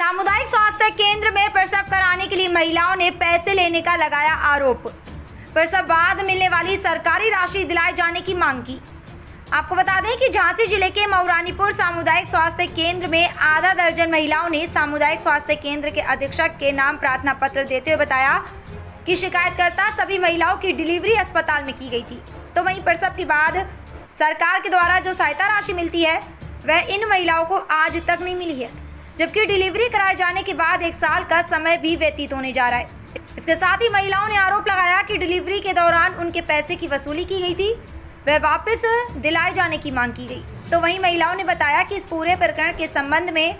सामुदायिक स्वास्थ्य केंद्र में प्रसव कराने के लिए महिलाओं ने पैसे लेने का लगाया आरोप। प्रसव बाद मिलने वाली सरकारी राशि दिलाए जाने की मांग की। आपको बता दें कि झांसी ज़िले के मऊरानीपुर सामुदायिक स्वास्थ्य केंद्र में आधा दर्जन महिलाओं ने सामुदायिक स्वास्थ्य केंद्र के अधीक्षक के नाम प्रार्थना पत्र देते हुए बताया कि शिकायतकर्ता सभी महिलाओं की डिलीवरी अस्पताल में की गई थी। तो वहीं प्रसव के बाद सरकार के द्वारा जो सहायता राशि मिलती है, वह इन महिलाओं को आज तक नहीं मिली है। जबकि डिलीवरी कराए जाने के बाद एक साल का समय भी व्यतीत होने जा रहा है। इसके साथ ही महिलाओं ने आरोप लगाया कि डिलीवरी के दौरान उनके पैसे की वसूली की गई थी, वह वापस दिलाए जाने की मांग की गई। तो वहीं महिलाओं ने बताया कि इस पूरे प्रकरण के संबंध में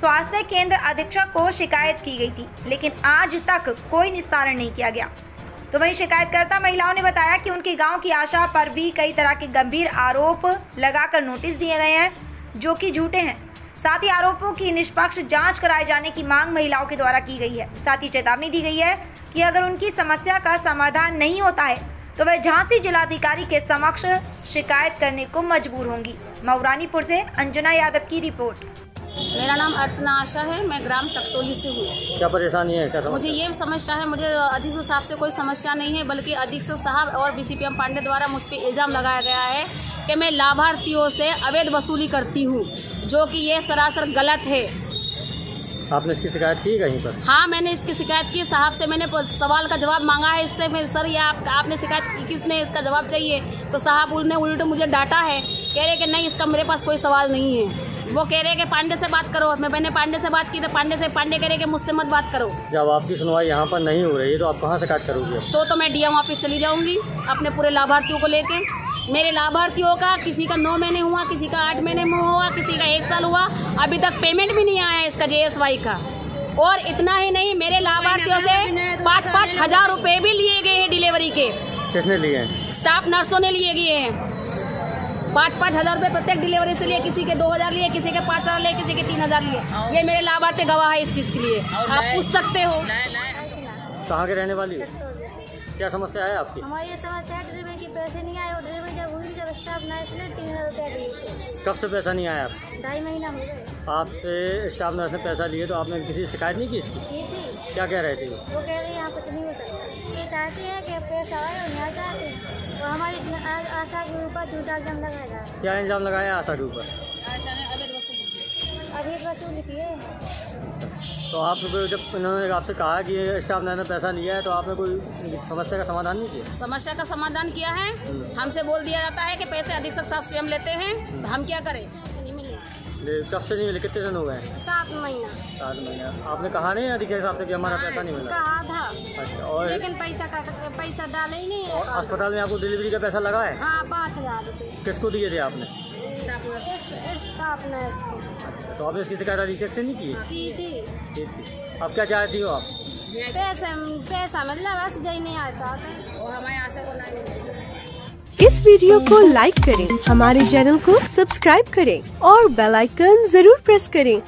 स्वास्थ्य केंद्र अधीक्षक को शिकायत की गई थी, लेकिन आज तक कोई निस्तारण नहीं किया गया। तो वहीं शिकायतकर्ता महिलाओं ने बताया कि उनके गाँव की आशा पर भी कई तरह के गंभीर आरोप लगाकर नोटिस दिए गए हैं, जो कि झूठे हैं। साथ ही आरोपों की निष्पक्ष जाँच कराए जाने की मांग महिलाओं के द्वारा की गई है। साथ ही चेतावनी दी गई है कि अगर उनकी समस्या का समाधान नहीं होता है तो वह झांसी जिलाधिकारी के समक्ष शिकायत करने को मजबूर होंगी। मऊरानीपुर से अंजना यादव की रिपोर्ट। मेरा नाम अर्चना आशा है मैं ग्राम टकटोली से हूँ। क्या परेशानी है? क्या मुझे ये समस्या है मुझे अधीक्षक साहब से कोई समस्या नहीं है बल्कि अधीक्षक साहब और बीसीपीएम पांडे द्वारा मुझ पर इल्ज़ाम लगाया गया है कि मैं लाभार्थियों से अवैध वसूली करती हूँ जो कि ये सरासर गलत है। आपने इसकी शिकायत की कहीं पर? हाँ मैंने इसकी शिकायत की साहब से मैंने सवाल का जवाब मांगा है इससे मैं सर ये आप आपने शिकायत की किसने? इसका जवाब चाहिए। तो साहब उन्होंने उल्टे मुझे डांटा है कह रहे कि नहीं इसका मेरे पास कोई सवाल नहीं है। वो कह रहे कि पांडे से बात करो मैं मैंने पांडे से बात की तो पांडे से पांडे कह रहे कि मुझसे मत बात करो। जब आपकी सुनवाई यहाँ पर नहीं हो रही है तो आप कहाँ शिकायत करोगे? अब? तो तो मैं डीएम ऑफ़िस चली जाऊँगी अपने पूरे लाभार्थियों को लेके। मेरे लाभार्थियों का किसी का नौ महीने हुआ किसी का आठ महीने में हुआ किसी का एक साल हुआ अभी तक पेमेंट भी नहीं आया है इसका जेएसवाई का। और इतना ही नहीं मेरे लाभार्थियों से पाँच पाँच हज़ार रुपए भी लिए गए हैं डिलीवरी के। किसने लिए? हैं स्टाफ नर्सों ने लिए गए हैं। पाँच पाँच हज़ार रूपए प्रत्येक डिलीवरी से लिए किसी के दो हज़ार लिए किसी के पाँच हज़ार लिए किसी के तीन हज़ार लिए। ये मेरे लाभार्थी गवाह है इस चीज़ के लिए। आप पूछ सकते हो। कहाँ के रहने वाली है? क्या समस्या है आपकी? हमारी ये समस्या हुई जब स्टाफ नर्स ने तीन हज़ार रुपया दिए कब से पैसा नहीं आया? ढाई महीना हो गए। आपसे स्टाफ नर्स ने पैसा लिए तो आपने किसी शिकायत नहीं की इसकी? की थी। क्या कह रहे थे वो? कह रही है यहाँ कुछ नहीं हो सकता। ये चाहती है कि पैसा आए और यहाँ चाहते हैं। और हमारी आशा के ऊपर झूठा इल्ज़ाम लगाया क्या इल्ज़ाम लगाया आशा के ऊपर? अभी वसूल किए तो आप जब इन्होंने आपसे कहा कि स्टाफ ने पैसा लिया है तो आपने कोई समस्या का समाधान नहीं किया? समस्या का समाधान किया है। हमसे बोल दिया जाता है कि पैसे अधीक्षक साहब स्वयं लेते हैं। तो हम क्या करें? कब से नहीं मिले? कितने दिन हो गए? हैं? सात महीना। सात महीना। आपने कहा नहीं अधीक्षक साहब से कि हमारा पैसा नहीं मिला? कहा था। अच्छा और? लेकिन पैसा काट पैसा डाले ही नहीं। और अस्पताल में आपको डिलीवरी का पैसा लगा है? हाँ पाँच हज़ार किसको दिए थे आपने? तो आपने इसकी शिकायत रिजेक्शन नहीं की? थी। थी। अब क्या चाहती हो आप? पैसा पैसा मतलब बस नहीं आ चाहते और हमारे आशा को नहीं इस वीडियो को लाइक करें हमारे चैनल को सब्सक्राइब करें और बेल आइकन ज़रूर प्रेस करें।